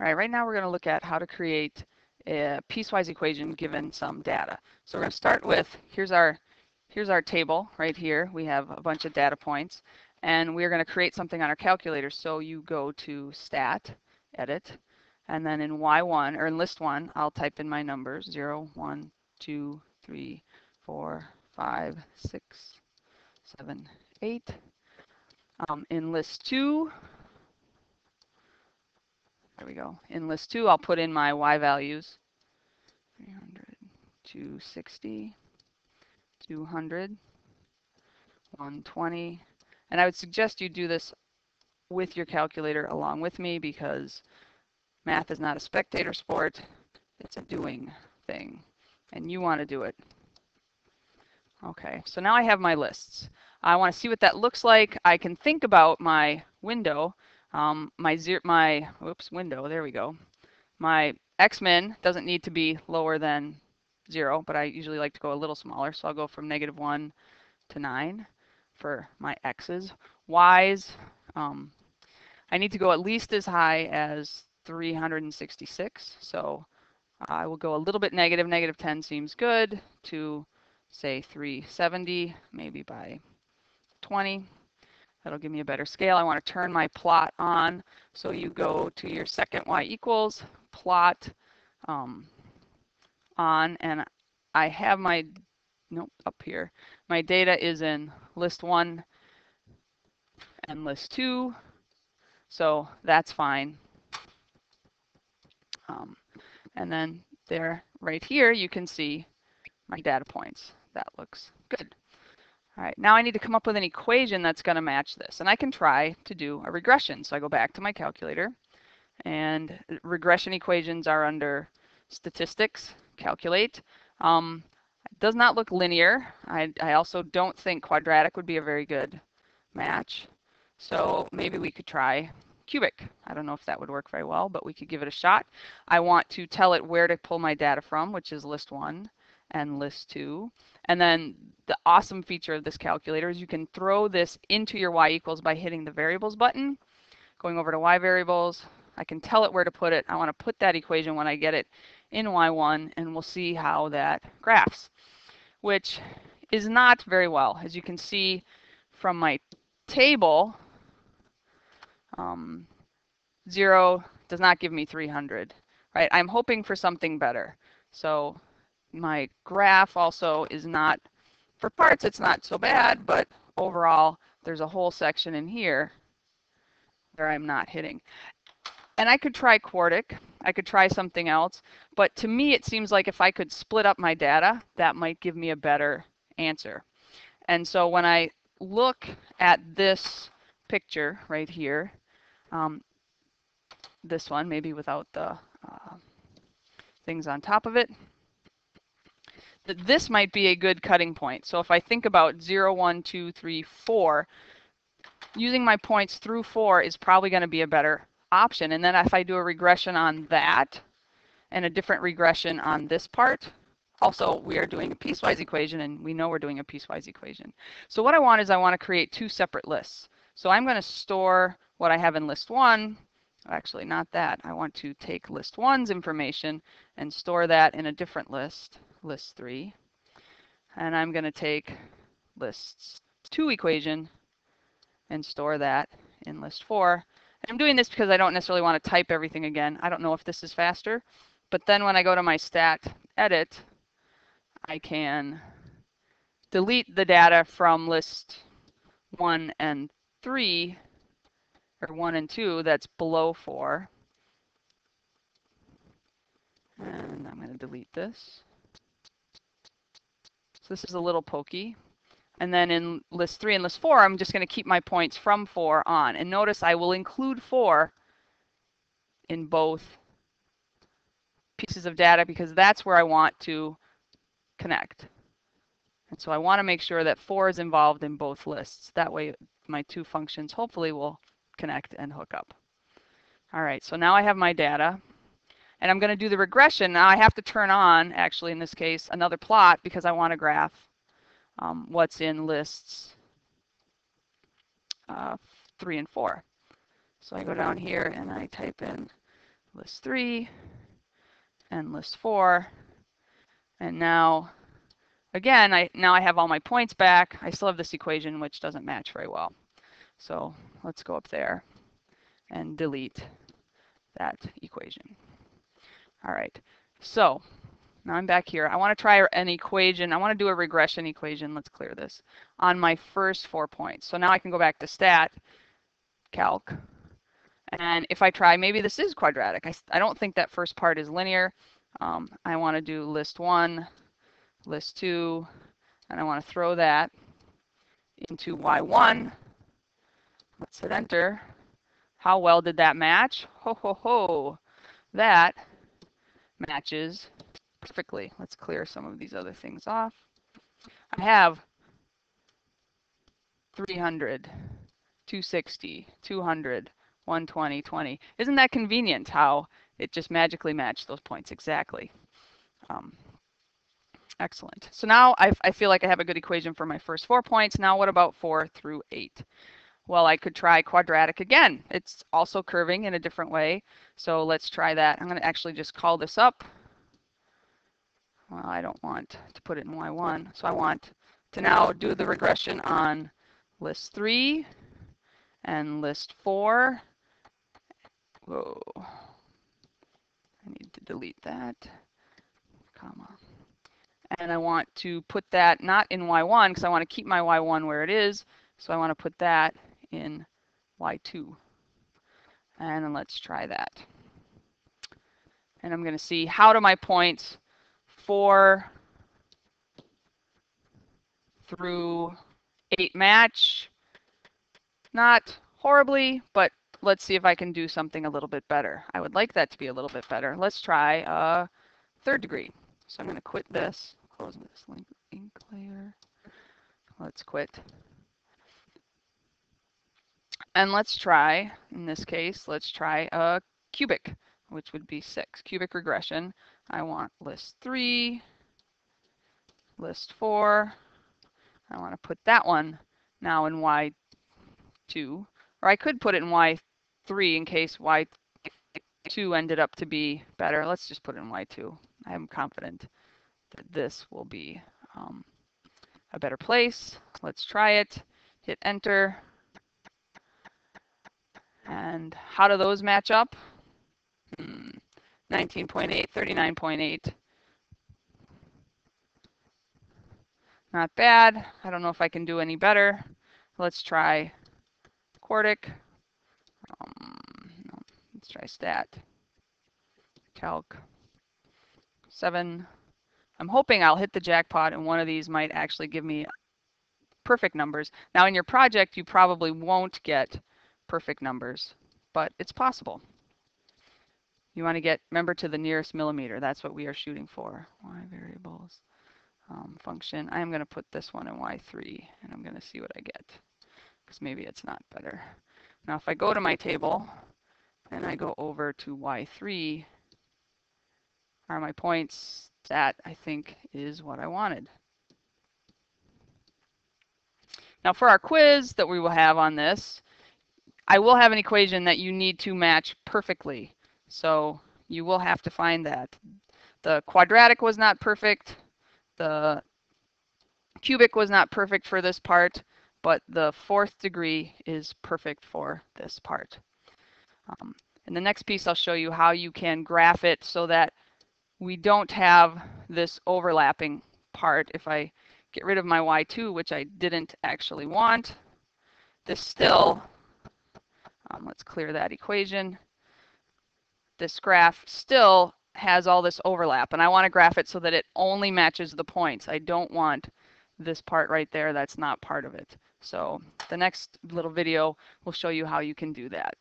All right, right now we're going to look at how to create a piecewise equation given some data. So we're going to start with, here's our, here's our table right here. We have a bunch of data points and we're going to create something on our calculator. So you go to stat, edit, and then in Y1 or in list one, I'll type in my numbers 0, 1, 2, 3, 4, 5, 6, 7, 8. Um, in list two, there we go. In list two, I'll put in my Y values. 300, 260, 200, 120. And I would suggest you do this with your calculator along with me because math is not a spectator sport. It's a doing thing. And you want to do it. Okay, so now I have my lists. I want to see what that looks like. I can think about my window um, my zero, my oops window, there we go. My X-min doesn't need to be lower than zero, but I usually like to go a little smaller. So I'll go from negative one to nine for my X's. Y's, um, I need to go at least as high as 366. So I will go a little bit negative. Negative 10 seems good to say 370, maybe by 20. That'll give me a better scale. I want to turn my plot on. So you go to your second y equals, plot um, on, and I have my, nope, up here. My data is in list one and list two. So that's fine. Um, and then there, right here, you can see my data points. That looks good. All right, now I need to come up with an equation that's going to match this. And I can try to do a regression. So I go back to my calculator. And regression equations are under statistics, calculate. Um, it does not look linear. I, I also don't think quadratic would be a very good match. So maybe we could try cubic. I don't know if that would work very well, but we could give it a shot. I want to tell it where to pull my data from, which is list one and list two. And then the awesome feature of this calculator is you can throw this into your y equals by hitting the variables button, going over to y variables. I can tell it where to put it. I want to put that equation when I get it in y1, and we'll see how that graphs, which is not very well. As you can see from my table, um, 0 does not give me 300. Right? I'm hoping for something better. So my graph also is not, for parts it's not so bad, but overall there's a whole section in here where I'm not hitting. And I could try Quartic, I could try something else, but to me it seems like if I could split up my data, that might give me a better answer. And so when I look at this picture right here, um, this one, maybe without the uh, things on top of it, that this might be a good cutting point. So if I think about 0, 1, 2, 3, 4, using my points through 4 is probably going to be a better option. And then if I do a regression on that and a different regression on this part, also we are doing a piecewise equation and we know we're doing a piecewise equation. So what I want is I want to create two separate lists. So I'm going to store what I have in list 1 actually not that. I want to take list one's information and store that in a different list list 3. And I'm going to take lists 2 equation and store that in list 4. And I'm doing this because I don't necessarily want to type everything again. I don't know if this is faster. But then when I go to my stat edit, I can delete the data from list 1 and 3, or 1 and 2, that's below 4. And I'm going to delete this. So this is a little pokey. And then in list three and list four, I'm just going to keep my points from four on. And notice I will include four in both pieces of data because that's where I want to connect. And so I want to make sure that four is involved in both lists. That way my two functions hopefully will connect and hook up. All right, so now I have my data and I'm going to do the regression. Now I have to turn on, actually in this case, another plot because I want to graph um, what's in lists uh, 3 and 4. So I go down here and I type in list 3 and list 4. And now, again, I now I have all my points back. I still have this equation, which doesn't match very well. So let's go up there and delete that equation. All right, so now I'm back here. I want to try an equation. I want to do a regression equation. Let's clear this on my first four points. So now I can go back to stat, calc, and if I try, maybe this is quadratic. I, I don't think that first part is linear. Um, I want to do list one, list two, and I want to throw that into y1. Let's hit enter. How well did that match? Ho, ho, ho. That matches perfectly. Let's clear some of these other things off. I have 300, 260, 200, 120, 20. Isn't that convenient how it just magically matched those points exactly? Um, excellent. So now i I feel like I have a good equation for my first four points. Now what about four through eight? Well, I could try quadratic again. It's also curving in a different way. So let's try that. I'm going to actually just call this up. Well, I don't want to put it in Y1. So I want to now do the regression on list 3 and list 4. Whoa. I need to delete that, comma. And I want to put that not in Y1 because I want to keep my Y1 where it is. So I want to put that in Y2. And let's try that. And I'm going to see how do my points 4 through 8 match. Not horribly, but let's see if I can do something a little bit better. I would like that to be a little bit better. Let's try a third degree. So I'm going to quit this, close this link, ink layer. Let's quit. And let's try, in this case, let's try a cubic, which would be 6. Cubic regression. I want list 3, list 4. I want to put that one now in Y2. Or I could put it in Y3 in case Y2 ended up to be better. Let's just put it in Y2. I am confident that this will be um, a better place. Let's try it. Hit enter. And how do those match up? Hmm. 19.8, 39.8. Not bad. I don't know if I can do any better. Let's try Quartic. Um, no, let's try stat. Calc. 7. I'm hoping I'll hit the jackpot and one of these might actually give me perfect numbers. Now in your project, you probably won't get perfect numbers, but it's possible. You want to get, remember, to the nearest millimeter. That's what we are shooting for. Y variables um, function. I am going to put this one in Y3, and I'm going to see what I get, because maybe it's not better. Now, if I go to my table, and I go over to Y3, are my points. That, I think, is what I wanted. Now, for our quiz that we will have on this, I will have an equation that you need to match perfectly. So you will have to find that. The quadratic was not perfect. The cubic was not perfect for this part, but the fourth degree is perfect for this part. Um, in the next piece, I'll show you how you can graph it so that we don't have this overlapping part. If I get rid of my y2, which I didn't actually want, this still um, let's clear that equation. This graph still has all this overlap, and I want to graph it so that it only matches the points. I don't want this part right there that's not part of it. So the next little video will show you how you can do that.